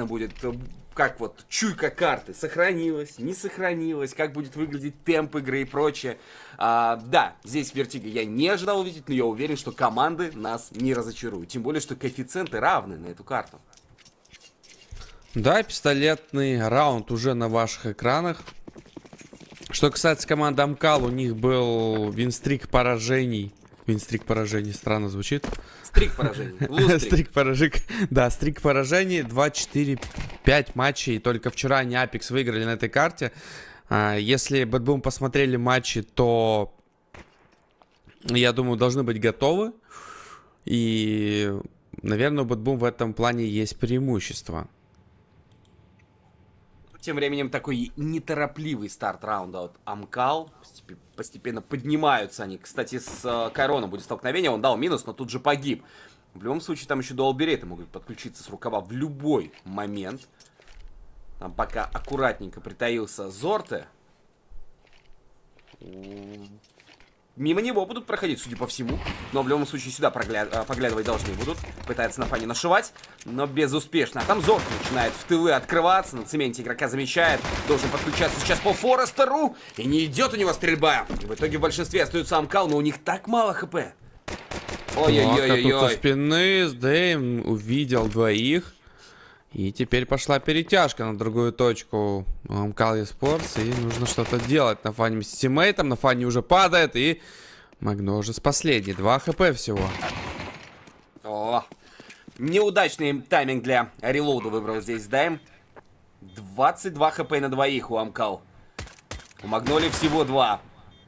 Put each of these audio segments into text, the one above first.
интересно будет, э, как вот чуйка карты сохранилась, не сохранилась, как будет выглядеть темп игры и прочее. А, да, здесь Vertigo я не ожидал увидеть, но я уверен, что команды нас не разочаруют. Тем более, что коэффициенты равны на эту карту. Да, пистолетный раунд уже на ваших экранах. Что касается команды Амкал, у них был win streak поражений. Win streak поражений странно звучит. Streak поражений. Streak поражений. Да, streak поражений. 2, 4, 5 матчей. Только вчера они Apeks выиграли на этой карте. А, если BetBoom посмотрели матчи, то, я думаю, должны быть готовы. И, наверное, у BetBoom в этом плане есть преимущество. Тем временем такой неторопливый старт раунда от Амкал. Постепенно поднимаются они. Кстати, с э, Кайроном будет столкновение. Он дал минус, но тут же погиб. В любом случае, там еще дуалбереты могут подключиться с рукава в любой момент. Там пока аккуратненько притаился Зорте. Мимо него будут проходить, судя по всему. Но в любом случае сюда прогляд... Э, поглядывать должны будут. Пытается на фане нашивать, но безуспешно. А там Зорт начинает в тылы открываться. На цементе игрока замечает. Должен подключаться сейчас по Форестеру. И не идет у него стрельба. В итоге в большинстве остается Амкал, но у них так мало хп. Ой-ой-ой-ой. Ну, со спины Дэйм увидел двоих. И теперь пошла перетяжка на другую точку Амкал Спортс. И нужно что-то делать на фане с тиммейтом. На фане уже падает. И Магножис последний. 2 хп всего. О, неудачный тайминг для релоуда выбрал здесь Дайм. 22 хп на двоих у Амкал. У Магноли всего 2.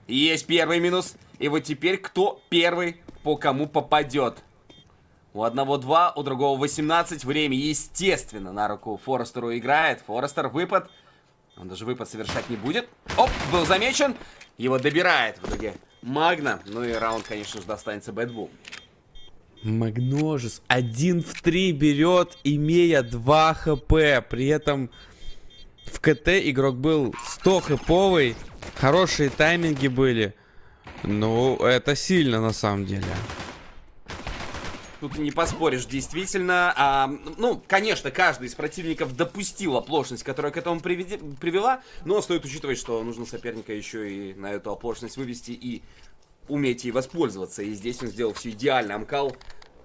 Есть первый минус. И вот теперь кто первый по кому попадет? У одного 2, у другого 18. Время, естественно, на руку Форестеру играет. Форестер выпад. Он даже выпад совершать не будет. Оп, был замечен. Его добирает в итоге Магна. Ну и раунд, конечно же, достанется Бэтбу. Магножис один в 3 берет, имея 2 хп. При этом в КТ игрок был 100 хэповый. Хорошие тайминги были. Ну, это сильно на самом деле. Тут не поспоришь, действительно. А, ну, конечно, каждый из противников допустил оплошность, которая к этому приведи, привела, но стоит учитывать, что нужно соперника еще и на эту оплошность вывести и уметь ей воспользоваться. И здесь он сделал все идеально. Амкал,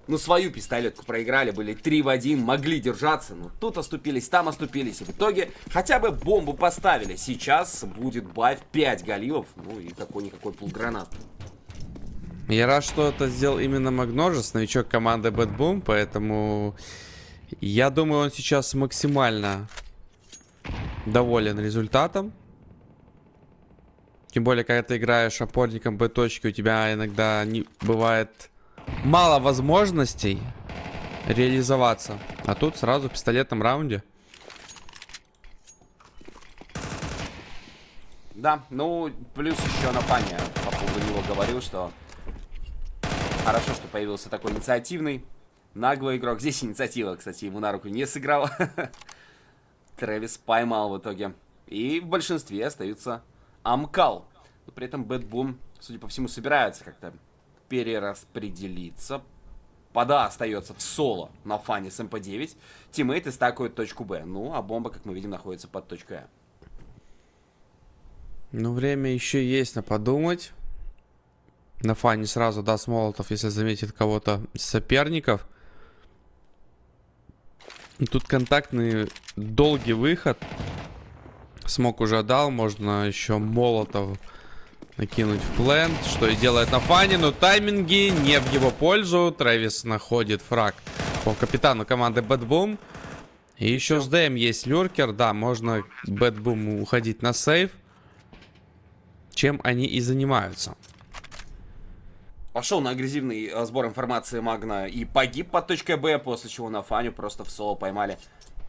ну, свою пистолетку проиграли, были 3 в 1, могли держаться, но тут оступились, там оступились. И в итоге хотя бы бомбу поставили. Сейчас будет баф 5 галивов, ну и какой-никакой полгранат. Я рад, что это сделал именно Магножес, новичок команды Boom, поэтому я думаю, он сейчас максимально доволен результатом. Тем более, когда ты играешь опорником Б-точки, у тебя иногда не бывает мало возможностей реализоваться. А тут сразу в пистолетном раунде. Да, ну, плюс еще на пане по поводу него говорил, что Хорошо, что появился такой инициативный, наглый игрок. Здесь инициатива, кстати, ему на руку не сыграла. Трэвис поймал в итоге. И в большинстве остаются Амкал. Но при этом BetBoom, судя по всему, собирается как-то перераспределиться. Под А остается в соло nafany с MP-9. Тиммейты стакают точку Б. Ну, а бомба, как мы видим, находится под точкой А. Ну, время еще есть на подумать nafany сразу даст молотов, если заметит кого-то соперников. Тут контактный долгий выход. Смог уже дал, можно еще молотов накинуть в plant, что и делает nafany, но тайминги не в его пользу. Трэвис находит фраг по капитану команды BetBoom. И еще с ДМ есть lurker, да, можно BetBoom уходить на save, чем они и занимаются. Пошел на агрессивный э, сбор информации Магна и погиб под точкой Б, после чего Нафаню просто в соло поймали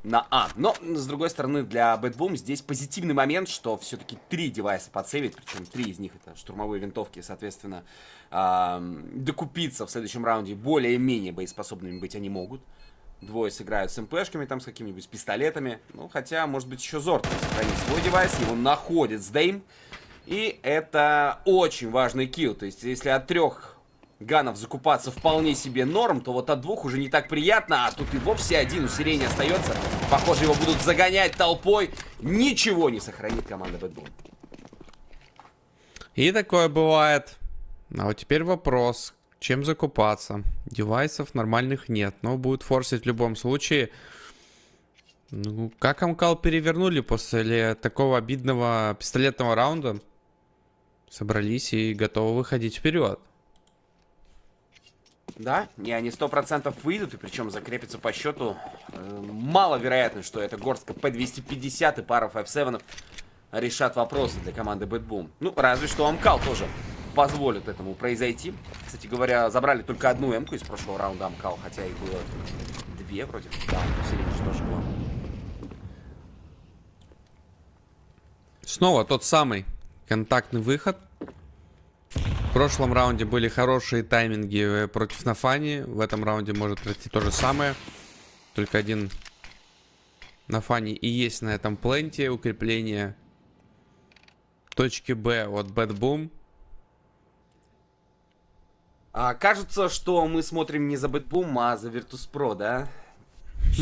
на А. Но, с другой стороны, для BetBoom здесь позитивный момент, что все-таки три девайса подсейвить, причем три из них это штурмовые винтовки, соответственно, э, докупиться в следующем раунде более-менее боеспособными быть они могут. Двое сыграют с МПшками, там, с какими-нибудь пистолетами. Ну, хотя, может быть, еще Зорт сохранит свой девайс, его находит sdaim. И это очень важный килл. То есть, если от трех ганов закупаться вполне себе норм, то вот от двух уже не так приятно, а тут и вовсе один усиление остается. Похоже, его будут загонять толпой. Ничего не сохранит команда BetBoom. И такое бывает. А вот теперь вопрос, чем закупаться? Девайсов нормальных нет, но будет форсить в любом случае. Ну, как Амкал перевернули после такого обидного пистолетного раунда? Собрались и готовы выходить вперед. Да, и они сто процентов выйдут, и причем закрепятся по счету. Э, маловероятно, что это горстка P250 и пара F7 решат вопросы для команды Boom. Ну, разве что Амкал тоже позволит этому произойти. Кстати говоря, забрали только одну М-ку из прошлого раунда Амкал, хотя их было две вроде. Да, тоже было. Снова тот самый контактный выход. В прошлом раунде были хорошие тайминги э, против Нафани. В этом раунде может пройти то же самое. Только один Нафани и есть на этом пленте укрепление точки Б от Boom. А, кажется, что мы смотрим не за Boom, а за Virtus.pro, да?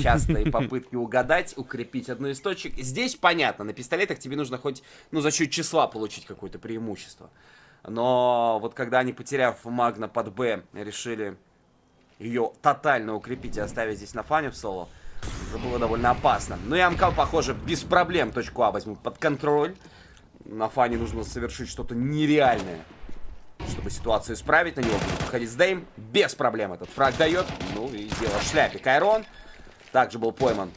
частые попытки угадать, укрепить одну из точек. Здесь понятно, на пистолетах тебе нужно хоть, ну, за счет числа получить какое-то преимущество. Но вот когда они, потеряв Магна под Б, решили ее тотально укрепить и оставить здесь на фане в соло, уже было довольно опасно. Ну и Амкал, похоже, без проблем точку А возьмут под контроль. На фане нужно совершить что-то нереальное, чтобы ситуацию исправить. На него будет выходить Сдейм. Без проблем этот фраг дает. Ну и дело в шляпе. Кайрон также был пойман.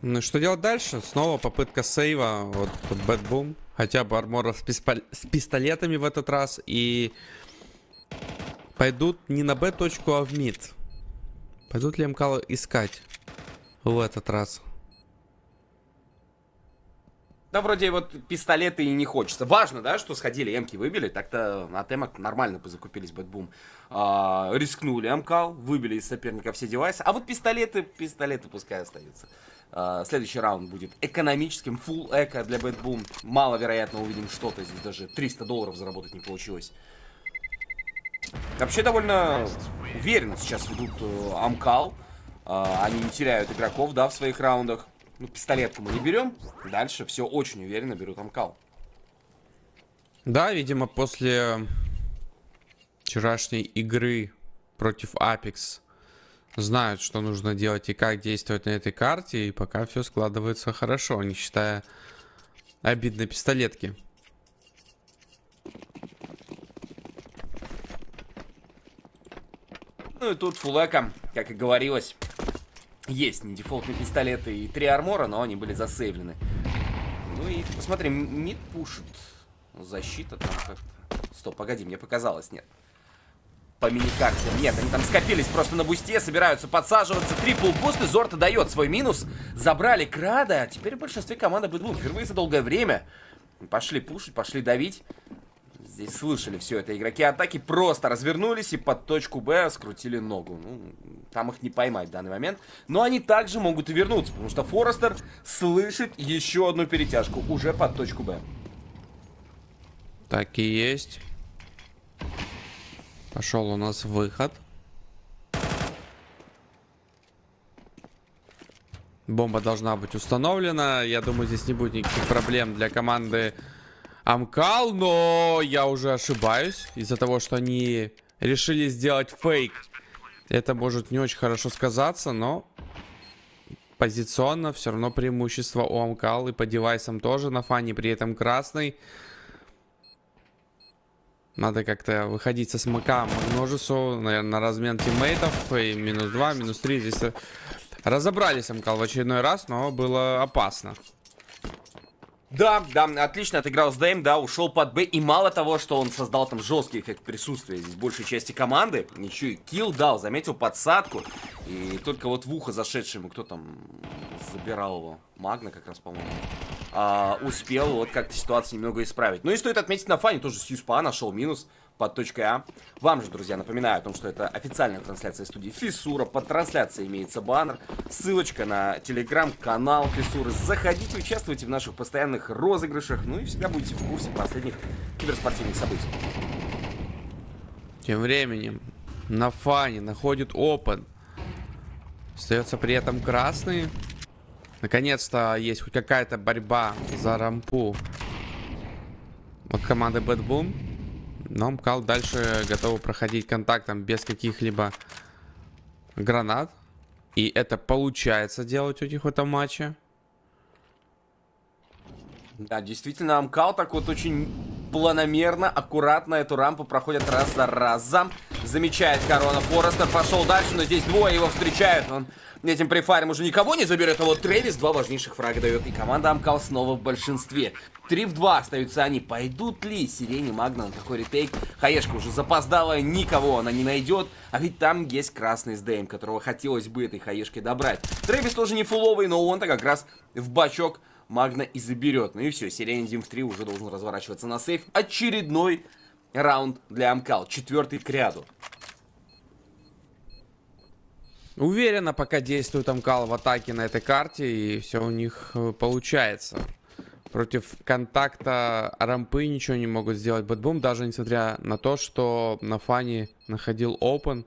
Ну что делать дальше? Снова попытка сейва от BetBoom. Хотя бы армора с, писпол... с пистолетами в этот раз. И пойдут не на Б точку, а в мид. Пойдут ли Амкал искать в этот раз? Да, вроде вот пистолеты и не хочется. Важно, да, что сходили, эмки выбили, так-то на темок нормально бы закупились BetBoom. А, рискнули Амкал, выбили из соперника все девайсы. А вот пистолеты, пистолеты пускай остаются. А, следующий раунд будет экономическим, full эко для BetBoom. Маловероятно увидим что-то, здесь даже 300 долларов заработать не получилось. Вообще довольно уверенно сейчас ведут э, Амкал. Э, они не теряют игроков, да, в своих раундах. Ну, пистолетку мы не берем. Дальше все очень уверенно берут Амкал. Да, видимо, после вчерашней игры против Apex знают, что нужно делать и как действовать на этой карте. И пока все складывается хорошо, не считая обидной пистолетки. Ну и тут фулэка, как и говорилось, есть не дефолтные пистолеты и три армора, но они были засейвлены. Ну и посмотри, мид пушит. Защита там как-то... Стоп, погоди, мне показалось, нет. По миникарте. Нет, они там скопились просто на бусте, собираются подсаживаться. Triple boost, и Зорта дает свой минус. Забрали Крада, а теперь в большинстве команды BetBoom впервые за долгое время. Пошли пушить, пошли давить. Здесь слышали все это. Игроки атаки просто развернулись и под точку Б скрутили ногу. Ну, там их не поймать в данный момент. Но они также могут и вернуться, потому что Форестер слышит еще одну перетяжку уже под точку Б. Так и есть. Пошел у нас выход. Бомба должна быть установлена. Я думаю, здесь не будет никаких проблем для команды Амкал, но я уже ошибаюсь из-за того, что они решили сделать фейк. Это может не очень хорошо сказаться, но позиционно все равно преимущество у Амкал и по девайсам тоже. На фане при этом красный. Надо как-то выходить со смока множеству, наверное, на размен тиммейтов. И минус 2, минус 3. Здесь разобрались Амкал в очередной раз, но было опасно. Да, да, отлично отыграл с Дэйм, да, ушел под Б. И мало того, что он создал там жесткий эффект присутствия здесь большей части команды, еще и килл дал, заметил подсадку. И только вот в ухо зашедшему, кто там забирал его, Магна как раз, по-моему, а, успел вот как-то ситуацию немного исправить. Ну и стоит отметить на фане, тоже Сьюспа нашел минус. Под точкой А. Вам же, друзья, напоминаю о том, что это официальная трансляция студии Фиссура. Под трансляцией имеется баннер, ссылочка на телеграм-канал Фиссуры. Заходите, участвуйте в наших постоянных розыгрышах, ну и всегда будете в курсе последних киберспортивных событий. Тем временем на фане находит Open. Остается при этом красный. Наконец-то есть хоть какая-то борьба за рампу от команды Bad Boom. Но МКАЛ дальше готовы проходить контактом без каких-либо гранат. И это получается делать у них в этом матче. Да, действительно, Амкал так вот очень планомерно, аккуратно эту рампу проходит раз за разом. Замечает Корона Форестер, пошел дальше, но здесь двое его встречают. Он этим префарем уже никого не заберет, а вот Трэвис два важнейших фрага дает. И команда Амкал снова в большинстве. 3 в 2 остаются они. Пойдут ли Сирени Магна на такой ретейк? Хаешка уже запоздала, никого она не найдет. А ведь там есть красный СДМ, которого хотелось бы этой Хаешкой добрать. Трэвис тоже не фуловый, но он-то как раз в бачок Магна и заберет. Ну и все, Сирени Дим 3 уже должен разворачиваться на сейф. Очередной раунд для Амкал. Четвертый к ряду. Уверенно пока действует Амкал в атаке на этой карте, и все у них э, получается. Против контакта рампы ничего не могут сделать BetBoom, даже несмотря на то, что Нафани находил Open.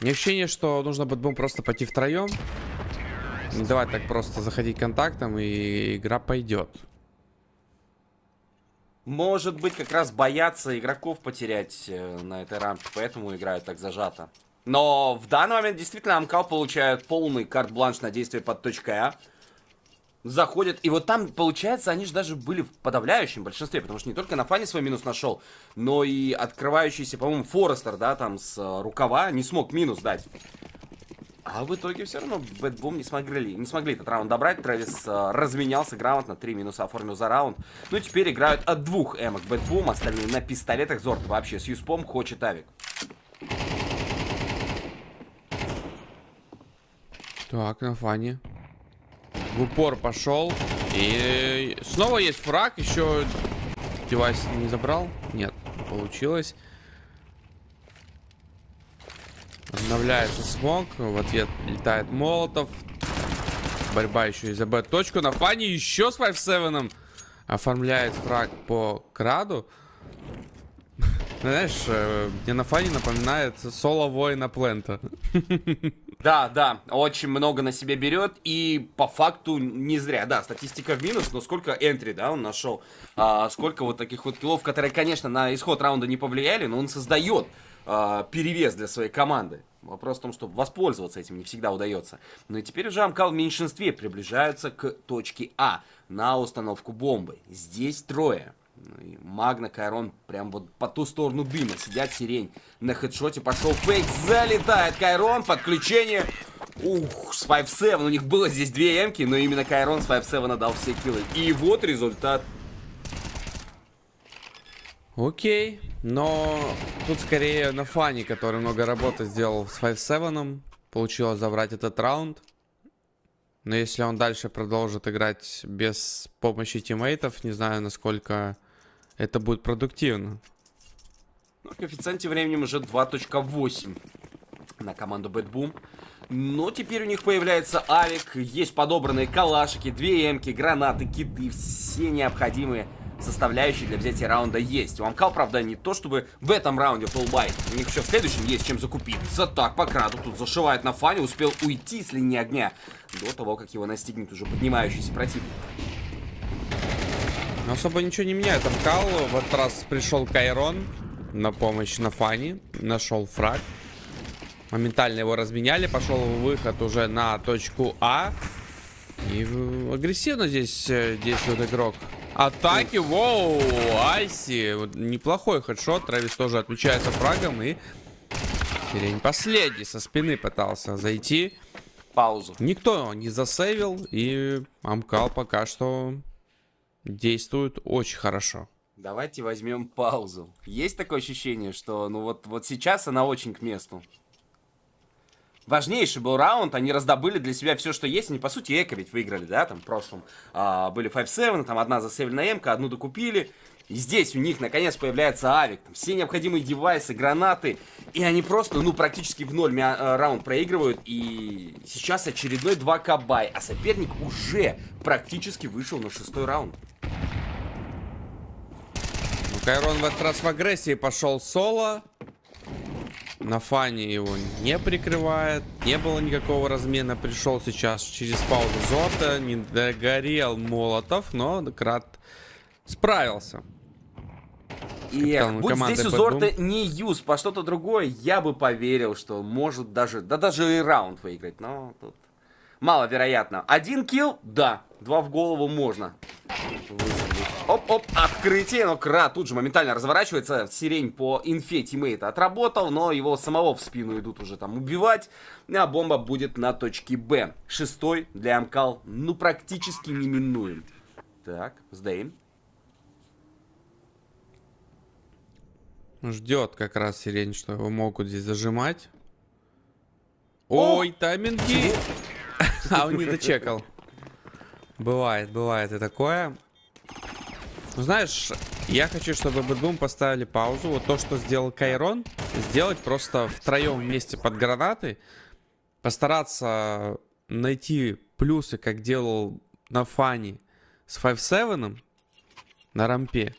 Не ощущение, что нужно BetBoom просто пойти втроем. Не давать так просто заходить контактом, и игра пойдет. Может быть, как раз боятся игроков потерять э, на этой рампе, поэтому играют так зажато. Но в данный момент действительно Амкал получают полный карт-бланш на действие под точкой А. Заходят, и вот там, получается, они же даже были в подавляющем большинстве, потому что не только Нафани свой минус нашел, но и открывающийся, по-моему, Форестер, да, там с э, рукава не смог минус дать. А в итоге все равно BetBoom не смогли, не смогли этот раунд добрать. Трэвис э, разменялся грамотно, три минуса оформил за раунд. Ну, теперь играют от двух эмок BetBoom, остальные на пистолетах. Зорт вообще с Юспом хочет авик. Так, Нафани. В упор пошел. И снова есть фраг. Еще девайс не забрал? Нет, получилось. Обновляется смог. В ответ летает молотов. Борьба еще и за Б. Точку на фане. Еще с 5-7 оформляет фраг по краду. Знаешь, э, мне на фане напоминает соло воина Плента. Да, да, очень много на себе берет, и по факту не зря, да, статистика в минус, но сколько энтри, да, он нашел, а, сколько вот таких вот киллов, которые, конечно, на исход раунда не повлияли, но он создает а, перевес для своей команды. Вопрос в том, чтобы воспользоваться этим не всегда удается. Ну и теперь уже Амкал в меньшинстве приближаются к точке А на установку бомбы. Здесь трое. Ну Магна, Кайрон прям вот по ту сторону дыма сидят, сирень на хедшоте пошел фейк, залетает Кайрон, подключение. Ух, с 5-7, у них было здесь две эмки, но именно Кайрон с 5-7 дал все киллы. И вот результат. Окей, но тут скорее на фане, который много работы сделал с 5-7, получилось забрать этот раунд. Но если он дальше продолжит играть без помощи тиммейтов, не знаю, насколько это будет продуктивно. Ну, в коэффициенте временем уже 2.8 на команду Boom. Но теперь у них появляется авик, есть подобранные калашики, две эмки, гранаты, киты, все необходимые составляющие для взятия раунда есть. У Амкал, правда, не то чтобы в этом раунде фулбай. У них еще в следующем есть чем закупиться. Так, по краду тут зашивает на фане, успел уйти с линии огня до того, как его настигнет уже поднимающийся противник. Но особо ничего не меняет. Амкал в этот раз пришел Кайрон на помощь на фане. Нашел фраг. Моментально его разменяли. Пошел выход уже на точку А. И агрессивно здесь э, действует игрок. Атаки, воу, Айси. Неплохой хедшот. Трэвис тоже отмечается фрагом. И Сирень последний со спины пытался зайти. Паузу. Никто не засейвил. И Амкал пока что действует очень хорошо. Давайте возьмем паузу. Есть такое ощущение, что ну вот, вот сейчас она очень к месту. Важнейший был раунд, они раздобыли для себя все, что есть, они, по сути, эко ведь выиграли, да, там, в прошлом. А, были 5-7, там, одна засейвленная эмка, одну докупили, и здесь у них, наконец, появляется авик, там, все необходимые девайсы, гранаты, и они просто, ну, практически в ноль а, раунд проигрывают, и сейчас очередной 2К бай, а соперник уже практически вышел на шестой раунд. Ну, Кайрон в этот раз в агрессии пошел соло, на фане его не прикрывает. Не было никакого размена. Пришел сейчас через паузу Зота. Не догорел Молотов, но Крат справился. И будь здесь у Зорта не юз по что-то другое, я бы поверил, что может даже, да даже и раунд выиграть, но тут маловероятно. Один килл, да, два в голову можно. Оп-оп, открытие, но Кра тут же моментально разворачивается. Сирень по инфе тиммейта отработал, но его самого в спину идут уже там убивать. А бомба будет на точке Б. Шестой для Амкал, ну, практически неминуем. Так, сдаем. Ждет как раз сирень, что его могут здесь зажимать. Ой, тайминги! А он не дочекал. Бывает, бывает и такое. Ну, знаешь, я хочу, чтобы Бэдбум поставили паузу. Вот то, что сделал Кайрон, сделать просто втроем вместе под гранаты. Постараться найти плюсы, как делал на фане с 5-7 на рампе.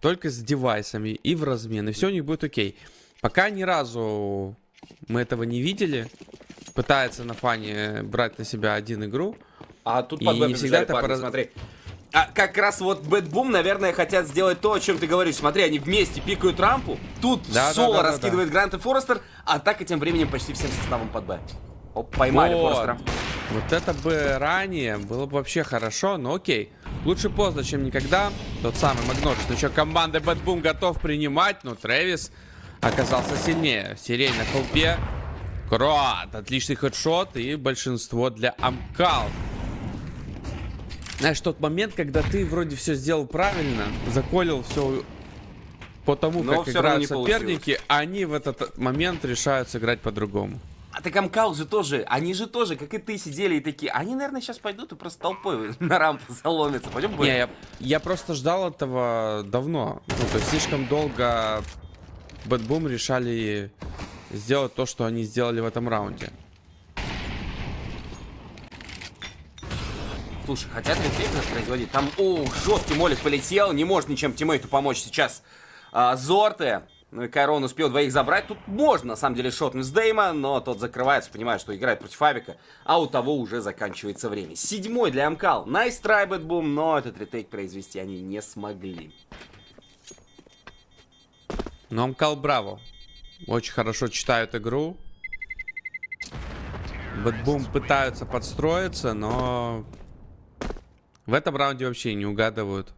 Только с девайсами и в размен. И все у них будет окей. Пока ни разу мы этого не видели. Пытается на фане брать на себя один игру. А тут под не всегда это парни, смотри. А как раз вот Бэтбум, наверное, хотят сделать то, о чем ты говоришь. Смотри, они вместе пикают рампу. Тут да, Соло да, да, раскидывает да. Грант и Форестер, а так и тем временем почти всем составом под Б. Оп, поймали вот. Форестера. Вот это бы ранее было бы вообще хорошо, но окей. Лучше поздно, чем никогда. Тот самый Магноджес. Ну что, команда BetBoom готов принимать, но Трэвис оказался сильнее. Сирень на хелпе. Крот, отличный хедшот и большинство для Амкал. Знаешь, тот момент, когда ты вроде все сделал правильно, заколил все по тому, Но как играют соперники, получилось. они в этот момент решают сыграть по-другому. А так Амкал же тоже, они же тоже, как и ты, сидели и такие, они, наверное, сейчас пойдут и просто толпой на рампу заломятся. Пойдем Не, я, я просто ждал этого давно. Ну, то есть слишком долго BetBoom решали сделать то, что они сделали в этом раунде. Слушай, хотят ли trade производить? Там, о, жесткий молик полетел, не может ничем тиммейту помочь сейчас. А, Зорте, ну Кайрон успел двоих забрать. Тут можно, на самом деле, шотнуть sdaim'а, но тот закрывается, понимает, что играет против Авика, а у того уже заканчивается время. Седьмой для Амкал. Найс nice бум, но этот ретейк произвести они не смогли. Но Амкал браво. Очень хорошо читают игру. BetBoom пытаются подстроиться, но в этом раунде вообще не угадывают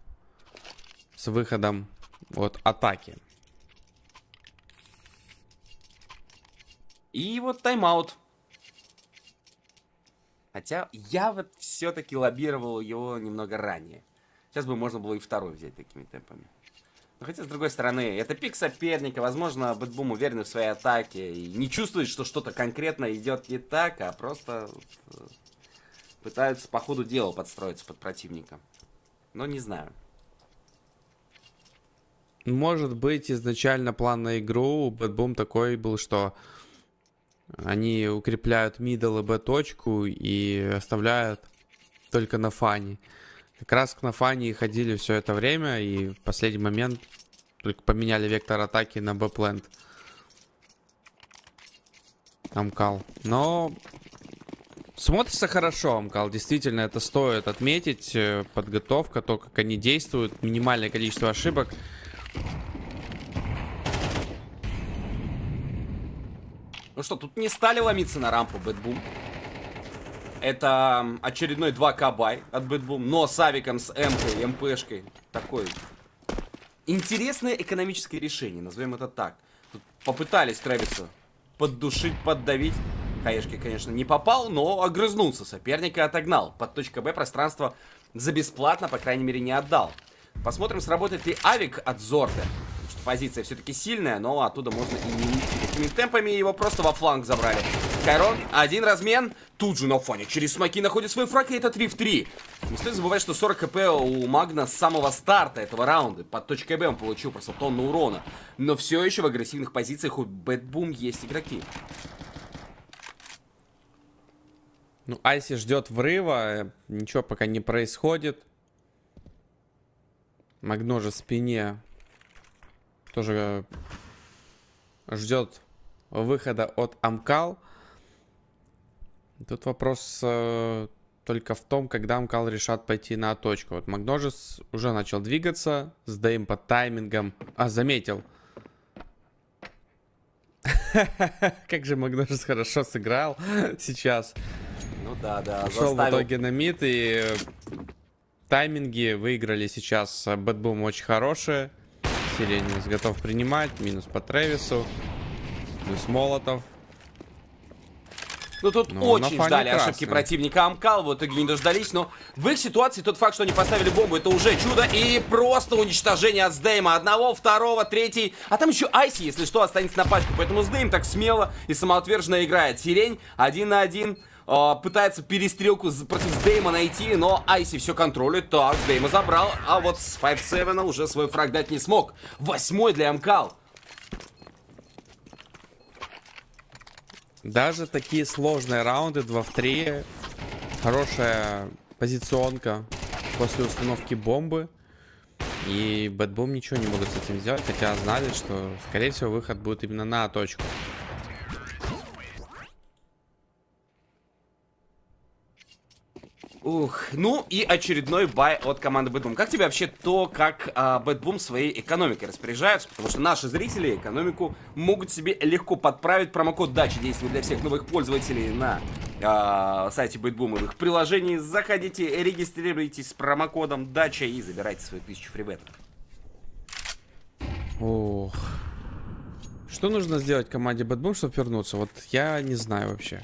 с выходом от атаки. И вот тайм-аут. Хотя я вот все-таки лоббировал его немного ранее. Сейчас бы можно было и второй взять такими темпами. Но хотя, с другой стороны, это пик соперника. Возможно, BetBoom уверен в своей атаке. И не чувствует, что что-то конкретно идет не так, а просто э, пытаются по ходу дела подстроиться под противника. Но не знаю. Может быть, изначально план на игру у BetBoom такой был, что они укрепляют middle и Б-точку и оставляют только нафаню. Как раз к нафане ходили все это время, и в последний момент только поменяли вектор атаки на Б- plant. Амкал. Но Смотрится хорошо, Амкал. Действительно, это стоит отметить. Э, подготовка, то, как они действуют, минимальное количество ошибок. Ну что, тут не стали ломиться на рампу BetBoom. Это очередной 2К buy от BetBoom, но с авиком, с МКой, МПшкой. Такое интересное экономическое решение, назовем это так. Тут попытались Трэвиса поддушить, поддавить. Хаешки, конечно, не попал, но огрызнулся. Соперника отогнал. Под точкой Б пространство за бесплатно, по крайней мере, не отдал. Посмотрим, сработает ли авик от Зорта. Что позиция все-таки сильная, но оттуда можно и не уйти. Такими темпами его просто во фланг забрали. Кайрон, один размен. Тут же на фоне через смоки находит свой фраг, и это 3 в 3. Не стоит забывать, что 40 хп у Магна с самого старта этого раунда. Под точкой Б он получил просто тонну урона. Но все еще в агрессивных позициях у BetBoom есть игроки. Ну, Айси ждет врыва, ничего пока не происходит. Магно же в спине тоже ждет выхода от Амкал. Тут вопрос э, только в том, когда Амкал решат пойти на точку. Вот Магножес уже начал двигаться с Дэйм по таймингам. А, заметил. Как же Магножес хорошо сыграл сейчас. Да, да, Шел в итоге на мид и тайминги выиграли сейчас. Бэтбум очень хорошие. Сиренис готов принимать. Минус по Тревису. Плюс Молотов. Ну тут Ну, очень ждали ошибки красный. противника Амкал, в итоге не дождались, но в их ситуации тот факт, что они поставили бомбу, это уже чудо и просто уничтожение от Сдейма. Одного, второго, третий, а там еще Айси, если что, останется на пачку, поэтому Сдейм так смело и самоотверженно играет. Сирень один на один, э, пытается перестрелку против Сдейма найти, но Айси все контролирует. Так, Сдейма забрал, а вот с 5-7 уже свой фраг дать не смог. Восьмой для Амкал. Даже такие сложные раунды 2 в 3. Хорошая позиционка после установки бомбы. И BetBoom ничего не могут с этим сделать, хотя знали, что, скорее всего, выход будет именно на точку. Ух, ну и очередной buy от команды Boom. Как тебе вообще то, как а, BetBoom своей экономикой распоряжаются? Потому что наши зрители экономику могут себе легко подправить. Промокод дачи действует для всех новых пользователей на а, сайте и в их приложении. Заходите, регистрируйтесь с промокодом дача и забирайте свою тысячу фрибета. Ох. Что нужно сделать команде BetBoom, чтобы вернуться? Вот я не знаю вообще.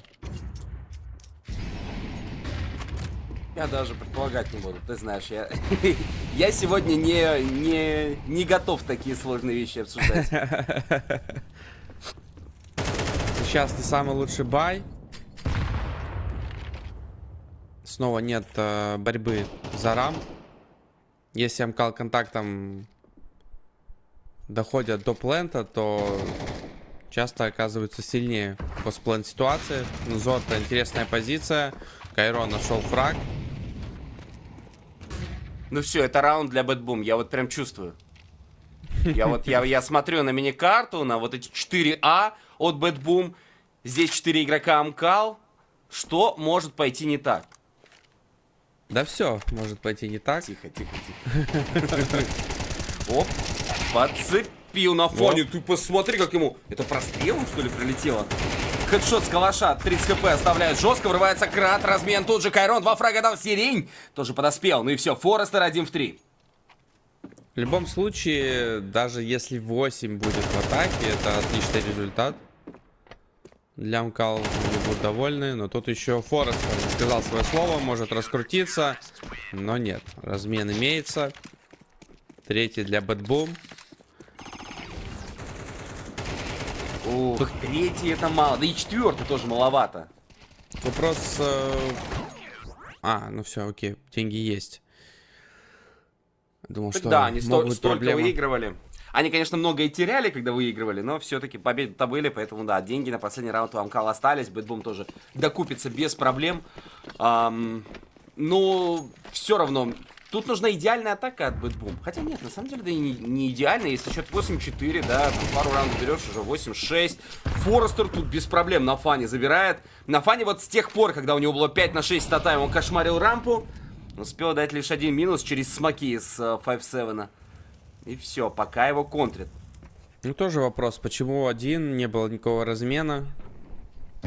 Я даже предполагать не буду, ты знаешь, я, я сегодня не, не, не готов такие сложные вещи обсуждать. Сейчас не самый лучший бай. Снова нет э, борьбы за рам. Если Амкал контактом доходят до плента, то часто оказываются сильнее postplant ситуации. Зота интересная позиция. Кайрон нашел фраг. Ну все, это раунд для BetBoom, я вот прям чувствую. Я вот, я, я смотрю на мини-карту, на вот эти 4А от BetBoom. Здесь 4 игрока Амкал. Что может пойти не так? Да все, может пойти не так. Тихо, тихо, тихо. Оп, подцепил на фоне. Ты посмотри, как ему... Это прострелом, что ли, прилетело? Хедшот с калаша, 30 хп оставляет жестко, врывается крат, размен, тут же Кайрон, два фрага дал, Сирень тоже подоспел. Ну и все, Форестер 1 в 3. В любом случае, даже если 8 будет в атаке, это отличный результат. Для Мкал будут довольны, но тут еще Форест сказал свое слово, может раскрутиться, но нет, размен имеется. Третий для BetBoom. Ух, третий это мало, да и четвертый тоже маловато. Вопрос... э, А, ну все, окей, деньги есть. Думал, Так что да, они сто- столько проблемы. выигрывали. Они, конечно, много и теряли, когда выигрывали, но все-таки победы-то были, поэтому да, деньги на последний раунд у Амкала остались, BetBoom тоже докупится без проблем. Ам, ну, все равно, тут нужна идеальная атака от BetBoom. Хотя нет, на самом деле, да и не, не идеально, если счет 8-4, да, там пару раундов берешь, уже 8-6. Форестер тут без проблем нафаню забирает. Нафаня вот с тех пор, когда у него было 5 на 6 статаем, он кошмарил рампу, успел дать лишь один минус через смоки с э, 5-7. И все, пока его контрит. Ну, тоже вопрос, почему один, не было никакого размена.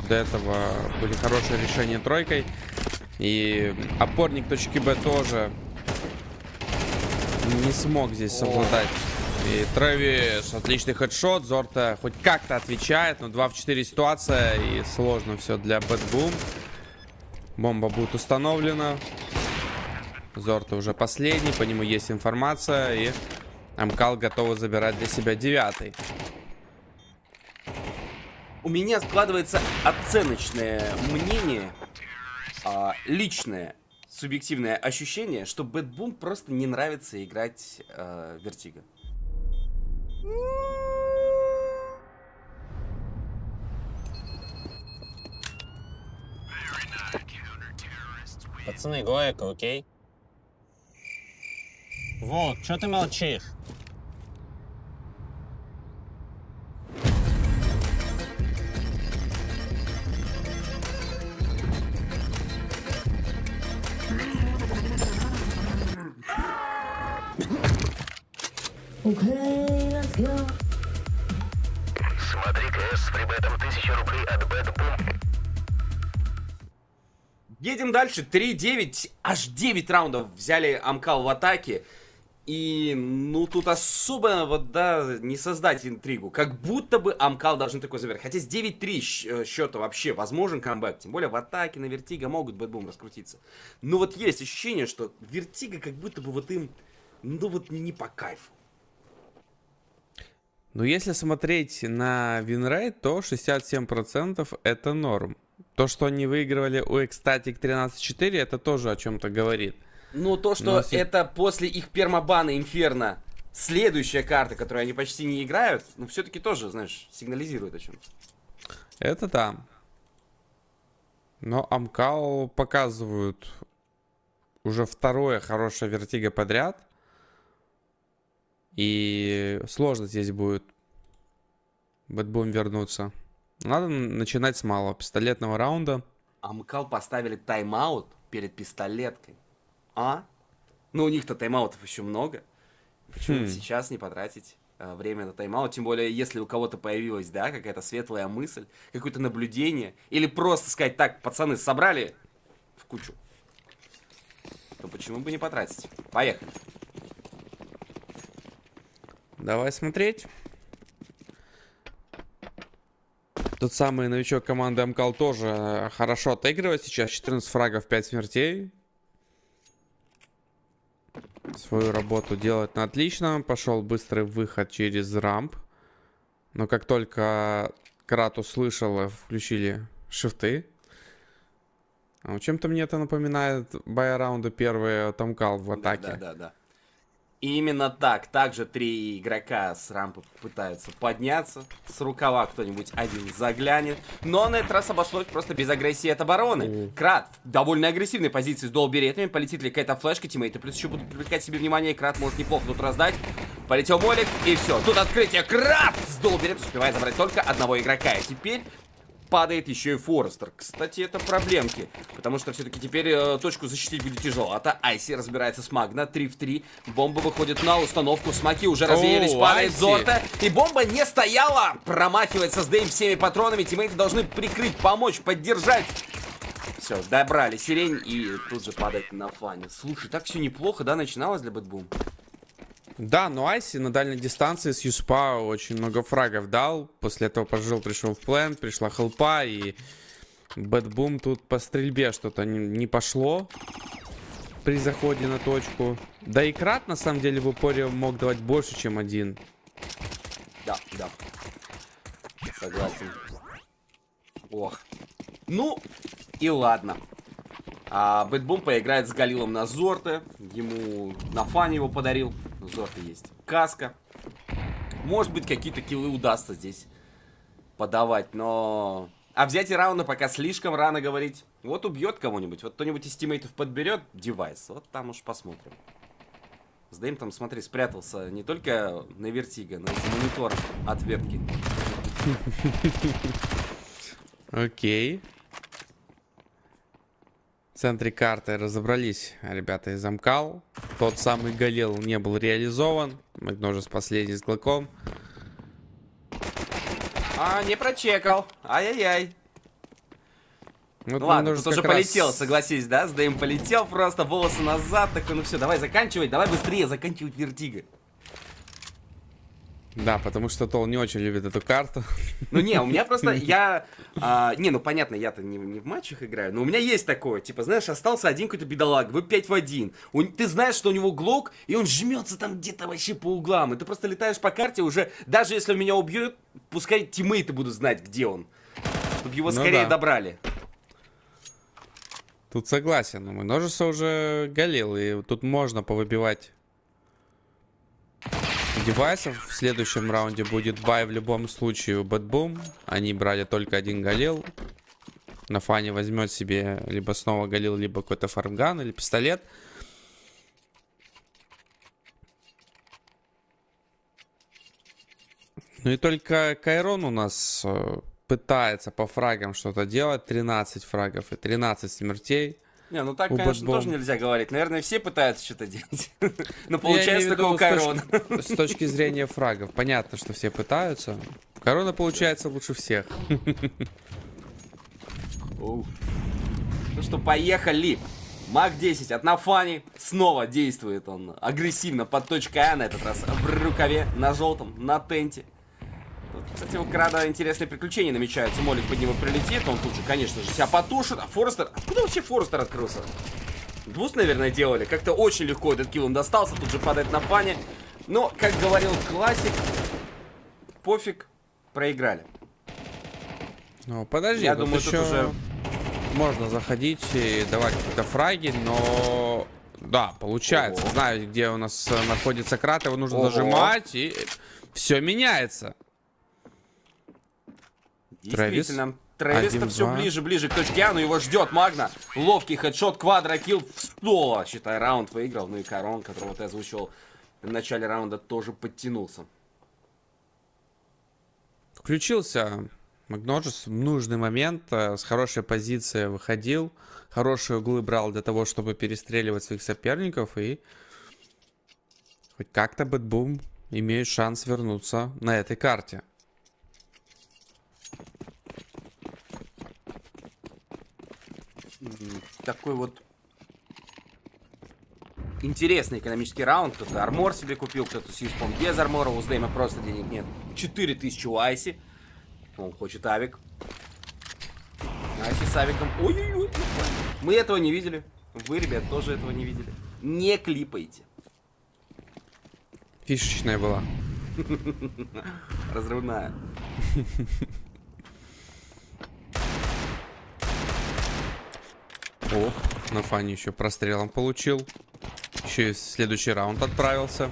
До этого были хорошие решения тройкой. И опорник точки Б тоже не смог здесь совладать. И Трэвис, отличный headshot. Зорта хоть как-то отвечает, но 2 в 4 ситуация. И сложно все для BetBoom. Бомба будет установлена. Зорта уже последний, по нему есть информация. И Амкал готовы забирать для себя девятый. у меня складывается оценочное мнение, а, личное, субъективное ощущение, что Boom просто не нравится играть а, Vertigo. Пацаны, Гоэко, окей? Вот, что ты молчишь? Едем дальше. 3-9. Аж 9 раундов взяли Амкал в атаке. И, ну, тут особо, вот, да, не создать интригу. Как будто бы Амкал должны такой забирать. Хотя с 9-3 счета вообще возможен камбэк. Тем более в атаке на Вертиго могут BetBoom раскрутиться. Но вот есть ощущение, что Вертиго как будто бы вот им, ну, вот не по кайфу. Ну, если смотреть на winrate, то 67% это норм. То, что они выигрывали у Ecstatic 13-4, это тоже о чем-то говорит. Ну, то, что Но это после их пермабана Инферно следующая карта, которую они почти не играют, ну, все-таки тоже, знаешь, сигнализирует о чем-то. Это да. Но Амкал показывают уже второе хорошее вертиго подряд. И сложно здесь будет BetBoom вернуться. Надо начинать с малого пистолетного раунда. Амкал поставили тайм-аут перед пистолеткой. А? Ну, у них-то тайм-аутов еще много. Почему Хм. сейчас не потратить э, время на тайм-аут? Тем более, если у кого-то появилась, да, какая-то светлая мысль, какое-то наблюдение. Или просто сказать, так, пацаны, собрали в кучу. То почему бы не потратить? Поехали. Давай смотреть. Тот самый новичок команды Амкал тоже э, хорошо отыгрывает сейчас. 14 фрагов, 5 смертей. Свою работу делает на отлично. Пошел быстрый выход через рамп. Но как только Крат услышал, э, включили шифты. А чем-то мне это напоминает бай-раунды первые от Амкал в атаке. Да, да, да. И именно так. Также три игрока с рампы пытаются подняться. С рукава кто-нибудь один заглянет. Но на этот раз обошлось просто без агрессии от обороны. Крат в довольно агрессивной позиции с долберетами. Полетит ли какая-то флешка, тиммейты плюс еще будут привлекать себе внимание. И Крат может неплохо тут раздать. Полетел молик, и все. Тут открытие. Крат с долберет успевает забрать только одного игрока. И теперь падает еще и Форестер. Кстати, это проблемки. Потому что все-таки теперь э, точку защитить будет тяжеловато. Айси разбирается с Магна. 3 в 3. Бомба выходит на установку. Смоки уже развеялись. О, падает Айси. Зорта. И бомба не стояла. Промахивается Сдейм всеми патронами. Тиммейты должны прикрыть, помочь, поддержать. Все, добрали Сирень и тут же падает Нафани. Слушай, так все неплохо, да, начиналось для BetBoom? Да, но Айси на дальней дистанции с Юспа очень много фрагов дал. После этого пожил, пришел в плен, пришла хелпа и BetBoom тут по стрельбе что-то не, пошло при заходе на точку. Да и Крат на самом деле в упоре мог давать больше, чем один. Да, да. Согласен. Ох. Ну, и ладно. А BetBoom поиграет с Галилом на Зорте. Ему Нафани его подарил. У Зорта есть каска. Может быть, какие-то киллы удастся здесь подавать, но... А взять и раунда пока слишком рано говорить. Вот убьет кого-нибудь, вот кто-нибудь из тиммейтов подберет девайс. Вот там уж посмотрим. Сдаим там, смотри, спрятался не только на вертига, но и за монитор отвертки. Окей. В центре карты разобрались ребята из Амкал. Тот самый Галил не был реализован. Магножес последний с Глоком. А, не прочекал. Ай-яй-яй. Вот Ну ладно, тут уже как раз- полетел, согласись, да? Сдаим полетел просто, волосы назад. Такой, ну все, давай заканчивать, давай быстрее заканчивать вертига. Да, потому что Тол не очень любит эту карту. Ну не, у меня просто, я, а, не, ну понятно, я-то не, не в матчах играю, но у меня есть такое, типа, знаешь, остался один какой-то бедолаг, вы 5 в 1, У- ты знаешь, что у него глок, и он жмется там где-то вообще по углам, и ты просто летаешь по карте уже, даже если меня убьют, пускай тиммейты будут знать, где он. Чтобы его Ну скорее да. добрали. Тут согласен. но Множество уже галил, и тут можно повыбивать девайсов. В следующем раунде будет buy в любом случае у BetBoom. Они брали только один галил. Нафани возьмет себе либо снова галил, либо какой-то фармган или пистолет. Ну и только Кайрон у нас э, пытается по фрагам что-то делать. 13 фрагов и 13 смертей. Не, ну так, конечно, Бэтбом. тоже нельзя говорить. Наверное, все пытаются что-то делать. Но получается такого виду с точки- зрения фрагов. Понятно, что все пытаются. Корона получается лучше всех. Ну что, поехали. Маг 10 от Нафани. Снова действует он агрессивно под точкой А, на этот раз в рукаве, на желтом, на тенте. Тут, кстати, у Крада интересные приключения намечаются. Молик под него прилетит, он тут же, конечно же, себя потушит. А Форестер... Откуда вообще Форестер открылся? Двуст, наверное, делали. Как-то очень легко этот килл им достался. Тут же падает на фане. Но, как говорил классик, пофиг, проиграли. Ну, подожди, Я тут думаю, тут еще уже- можно заходить и давать какие-то фраги, но... Да, получается. Ого. Знаю, где у нас э, находится крат, его нужно Ого. нажимать, и все меняется. Действительно. Трэвис-то все ближе, ближе к точке А, но его ждет Магна. Ловкий хедшот, квадрокилл в стола. Считай, раунд выиграл. Ну и Корон, которого ты озвучивал в начале раунда, тоже подтянулся. Включился Магножес в нужный момент, э, с хорошей позиции выходил, хорошие углы брал для того, чтобы перестреливать своих соперников, и хоть как-то BetBoom имеет шанс вернуться на этой карте. Такой вот интересный экономический раунд. Кто-то armor себе купил, кто-то с юспом без армора. У Сдейма просто денег нет. 4000 у Айси. Он хочет авик. Айси с авиком. Ой-ой-ой. Мы этого не видели. Вы, ребят, тоже этого не видели. Не клипайте. Фишечная была. Разрывная. О, на фане еще прострелом получил. Еще и в следующий раунд отправился.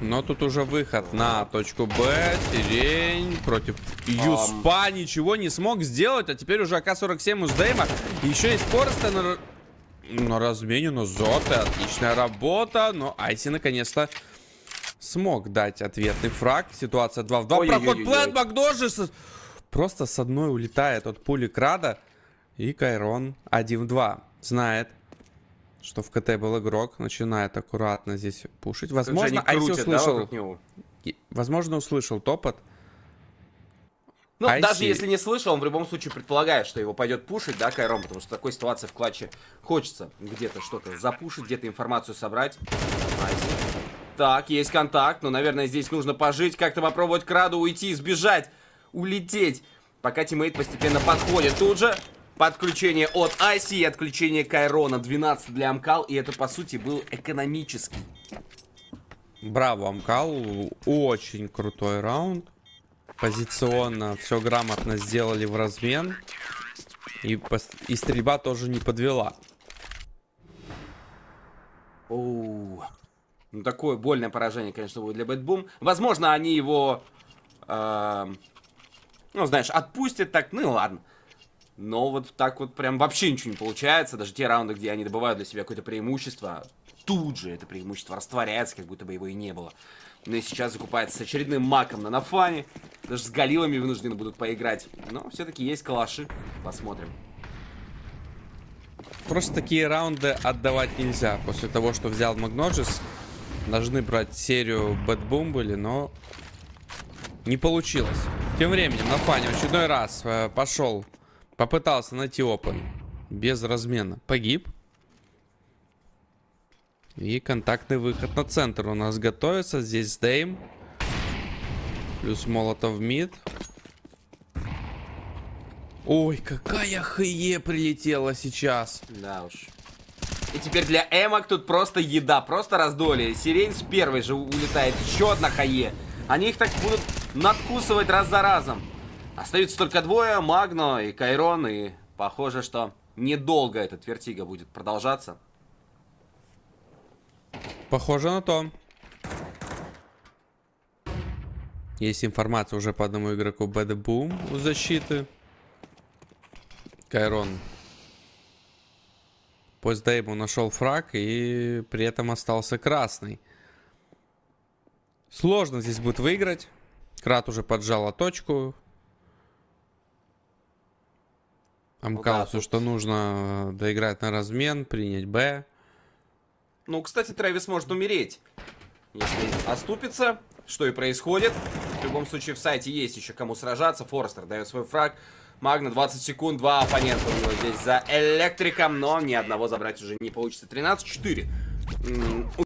Но тут уже выход на точку Б. Сирень против Юспа ничего не смог сделать. А теперь уже АК-47 у Сдейма. Еще и Форреста на, на размене, но Зоты. Отличная работа. Но Айси наконец-то смог дать ответный фраг. Ситуация 2 в 2. Ой-ой-ой-ой-ой. Проход Плент Макдожис. Просто с одной улетает от пули Крада. И Кайрон 1 в 2. Знает, что в КТ был игрок. Начинает аккуратно здесь пушить. Возможно, Айси да, услышал. и- Возможно, услышал топот. Ну, Айси- даже если не слышал, он в любом случае предполагает, что его пойдет пушить, да, Кайрон, потому что в такой ситуации в клатче хочется где-то что-то запушить, где-то информацию собрать. Айси. Так, есть контакт, но, наверное, здесь нужно пожить, как-то попробовать краду уйти, сбежать, улететь, пока тиммейт постепенно подходит. Тут же подключение от Айси и отключение Кайрона. 12 для Амкал, и это, по сути, был экономический. Браво, Амкал. Очень крутой раунд. Позиционно все грамотно сделали в размен. И, и стрельба тоже не подвела. Оу. Ну, такое больное поражение, конечно, будет для BetBoom. Возможно, они его, эм, ну, знаешь, отпустят так, ну и ладно. Но вот так вот прям вообще ничего не получается. Даже те раунды, где они добывают для себя какое-то преимущество, тут же это преимущество растворяется, как будто бы его и не было. Ну и сейчас закупается с очередным маком Нафани. Даже с галилами вынуждены будут поиграть. Но все-таки есть калаши. Посмотрим. Просто такие раунды отдавать нельзя. После того, что взял Магноджис, должны брать серию BetBoom были, но не получилось. Тем временем Нафани очередной раз э, пошел, попытался найти open без размена. Погиб. И контактный выход на центр у нас готовится. Здесь Дейм. Плюс Молотов мид. Ой, какая хае прилетела сейчас. Да уж. И теперь для эмок тут просто еда, просто раздолье. Сирень с первой же улетает. Еще одна хае. Они их так будут надкусывать раз за разом. Остаются только двое, Магно и Кайрон, и похоже, что недолго этот вертига будет продолжаться. Похоже на то. Есть информация уже по одному игроку Bad Boom у защиты. Кайрон Пост ему нашел фраг и при этом остался красный. Сложно здесь будет выиграть. Крат уже поджала точку. Амкал Ну да, все, тут- что нужно, доиграть на размен, принять Б. Ну, кстати, Трэвис может умереть, если оступится, что и происходит. В любом случае, в сайте есть еще кому сражаться. Форестер дает свой фраг. Магна 20 секунд, два оппонента у него здесь за электриком, но ни одного забрать уже не получится. 13-4. М,